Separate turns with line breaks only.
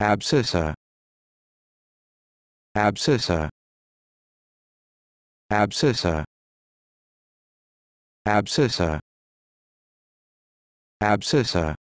abscissa. Abscissa. Abscissa. Abscissa. Abscissa.